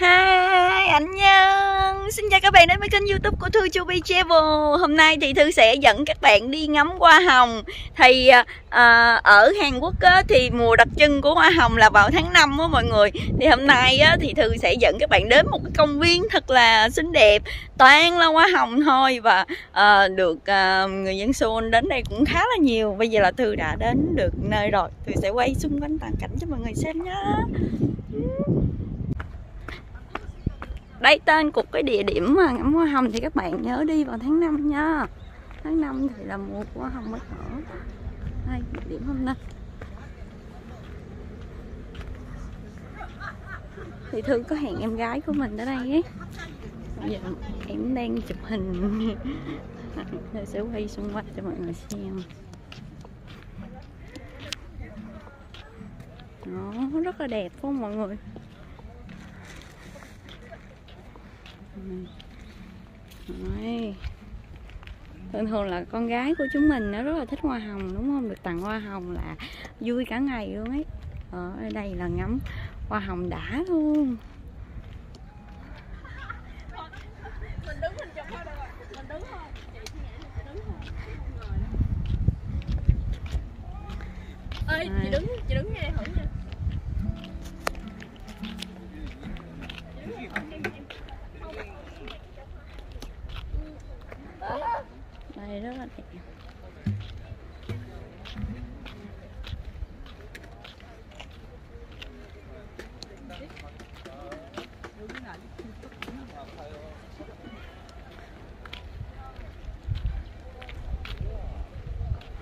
Hi, anh Nhân. Xin chào các bạn đến với kênh youtube của Thư Chubi Travel. Hôm nay thì Thư sẽ dẫn các bạn đi ngắm hoa hồng. Thì à, à ở Hàn Quốc á, thì mùa đặc trưng của hoa hồng là vào tháng 5 á mọi người. Thì hôm nay á, thì Thư sẽ dẫn các bạn đến một cái công viên thật là xinh đẹp Toàn là hoa hồng thôi Và à, được à, người dân Seoul đến đây cũng khá là nhiều. Bây giờ là Thư đã đến được nơi rồi. Thư sẽ quay xung quanh toàn cảnh cho mọi người xem nhé đây tên của cái địa điểm mà ngắm hoa hồng thì các bạn nhớ đi vào tháng 5 nha. Tháng 5 thì là mùa của hoa hồng mới nở đây, địa điểm hôm nay. Thì thương có hẹn em gái của mình ở đây ấy. Giờ em đang chụp hình. Tôi sẽ quay xung quanh cho mọi người xem. Nó rất là đẹp không mọi người? Đấy. thường thường là con gái của chúng mình nó rất là thích hoa hồng đúng không? Được tặng hoa hồng là vui cả ngày luôn ấy. Ở đây là ngắm hoa hồng đã luôn. Ơi chị đứng chị đứng nghe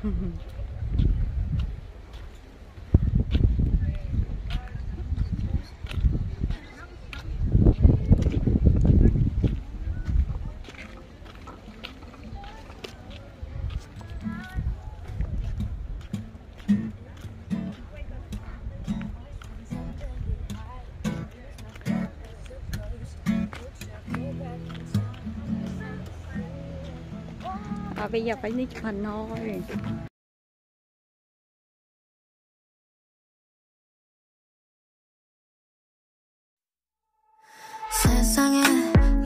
Mm-hmm. và bây giờ phải đi chụp hình thôi 세상에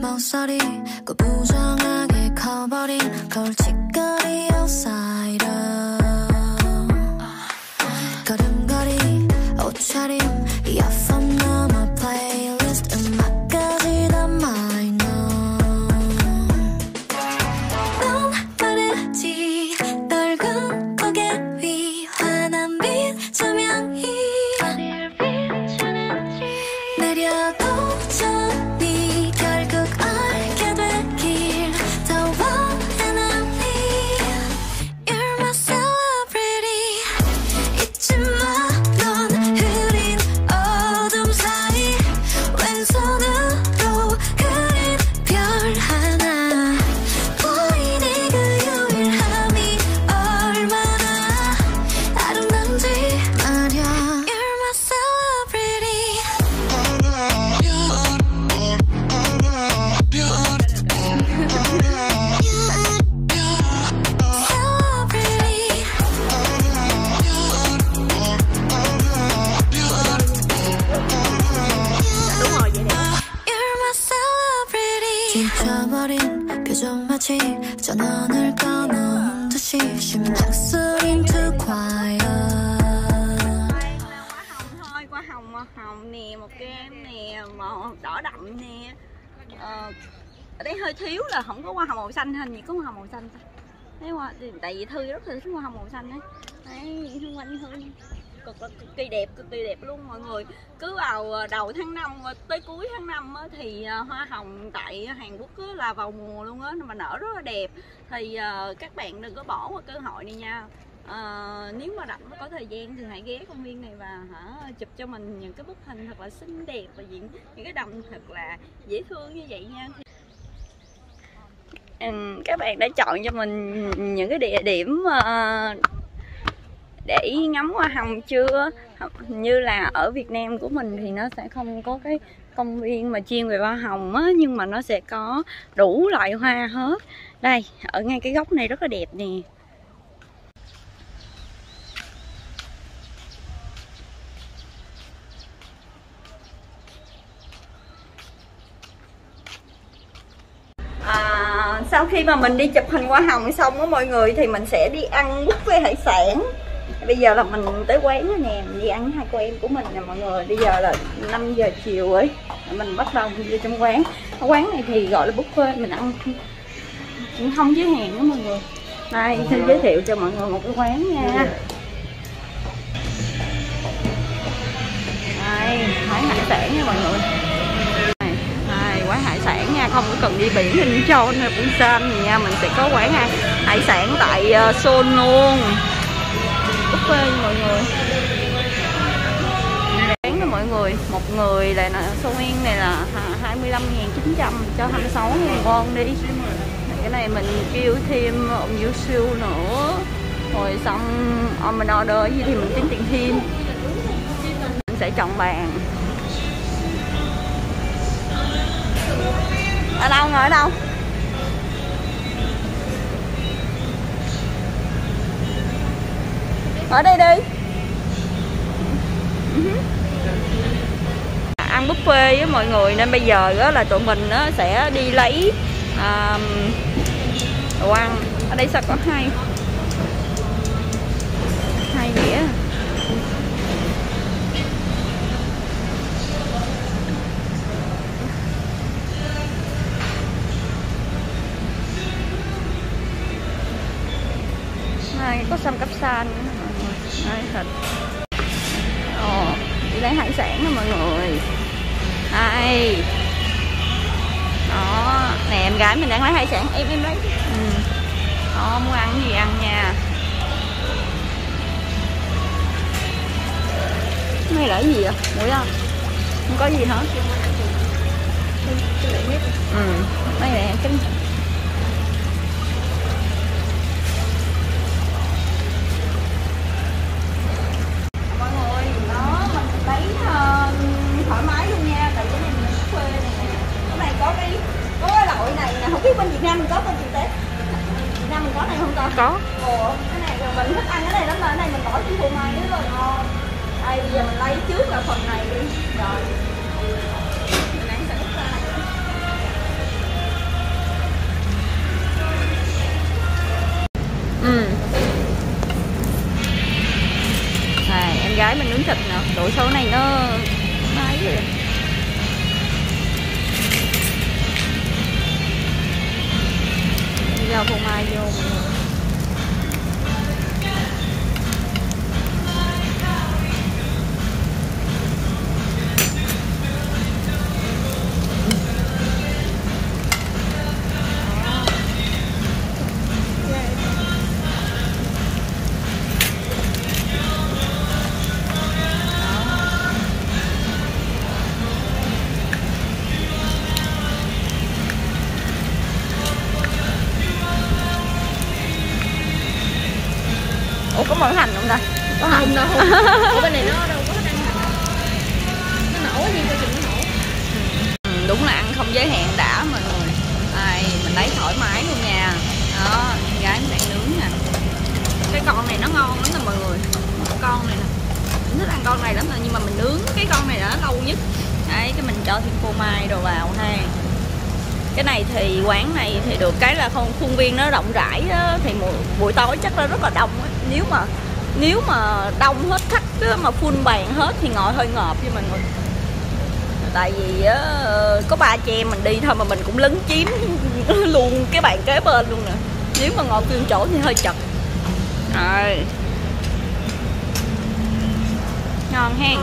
망설이 그 부정하게 커버린 걸칫거리 outsider 걸음걸이 옷차림 표정 마치 전원을 꺼놓은 듯이 심장 소린 to quiet thôi hoa hồng hoa hồng nè một cái em nè màu đỏ đậm nè ờ, ở đây hơi thiếu là không có hoa hồng màu xanh hình như có hoa hồng màu xanh thôi thấy hoa thì tại vì thư rất là thích hoa hồng màu xanh đấy đấy xung quanh hơi cực, cực, cực kỳ đẹp cực kỳ đẹp luôn mọi người. Cứ vào ờ, đầu tháng 5 ờ, tới cuối tháng 5 thì ờ, hoa hồng tại Hàn Quốc là vào mùa luôn á mà nở rất là đẹp. Thì các bạn đừng có bỏ qua cơ hội này nha. À, nếu mà rảnh có thời gian thì hãy ghé công viên này và hả chụp cho mình những cái bức hình thật là xinh đẹp và những những cái đầm thật là dễ thương như vậy nha. Thì các bạn đã chọn cho mình những cái địa điểm để ngắm hoa hồng chưa? Như là ở Việt Nam của mình thì nó sẽ không có cái công viên mà chuyên về hoa hồng á, nhưng mà nó sẽ có đủ loại hoa hết. Đây, ở ngay cái góc này rất là đẹp nè. À, sau khi mà mình đi chụp hình hoa hồng xong á, mọi người, thì mình sẽ đi ăn buffet hải sản bây giờ là mình tới quán rồi nè mình đi ăn hai cô em của mình nè mọi người. Bây giờ là 5 giờ chiều ấy mình bắt đầu đi trong quán. Ở quán này thì gọi là buffet mình ăn cũng không giới hạn đó mọi người. Đây xin giới thiệu cho mọi người một cái quán nha. Đây quán hải sản nha mọi người. Đây, quán hải sản nha không có cần đi biển Incheon hay Busan gì nha. Mình sẽ có quán hải, hải sản tại uh, Seoul luôn buffet nha mọi người. Bán cho mọi người. Một người là số yên này là 25.900 cho 26 000 won đi. Cái này mình kêu thêm ông dưa siêu nữa. Rồi xong, ông mình order gì thì mình tính tiền thêm. Mình sẽ chọn bàn. Ở đâu ngồi ở đâu? Ở đây đi. Ăn buffet với mọi người nên bây giờ đó là tụi mình nó sẽ đi lấy um, đồ ăn. Ở đây sao có hai? Hai đĩa. Này có xăm cắp san nữa đây thịt ồ, đi lấy hải sản đó mọi người. Đây. Đó, nè, em gái mình đang lấy hải sản. Em em lấy. Ừ. đó, muốn ăn gì ăn nha. Mày này gì vậy? Mũi không không có gì hả? Ừ. Mấy này cái mọi người đó mình lấy ờ, thoải mái luôn nha tại cái này mình thuê này nè cái này có cái có cái loại này nè không biết bên Việt Nam mình có bên thực tế Việt Nam mình có này không ta? Có. Ồ, cái này rồi mình thích ăn cái này lắm mà cái này mình bỏ trong phô mai rất là ngon đây bây giờ mình lấy trước là phần này đi. Rồi Đi ra phô mai vô mọi Ủa có món hành không ta? Có hành không đâu. Không bên này nó đâu có đang nó nổ gì coi chừng nó nổ. Ừ, đúng là ăn không giới hạn đã mọi người. Đây, mình lấy thoải mái luôn nha. Đó, gái mình đang nướng nè. Cái con này nó ngon lắm nè mọi người. Con này nè. Mình thích ăn con này lắm nè Nhưng mà mình nướng cái con này nó lâu nhất. Đấy, cái mình cho thêm phô mai đồ vào ha cái này thì quán này thì được cái là không khuôn viên nó rộng rãi đó, thì buổi, buổi tối chắc là rất là đông đó. nếu mà nếu mà đông hết khách đó, mà full bàn hết thì ngồi hơi ngợp với mọi người. Tại vì có ba chị em mình đi thôi mà mình cũng lấn chiếm luôn cái bàn kế bên luôn nè. Nếu mà ngồi nguyên chỗ thì hơi chật. Rồi. Ngon hen.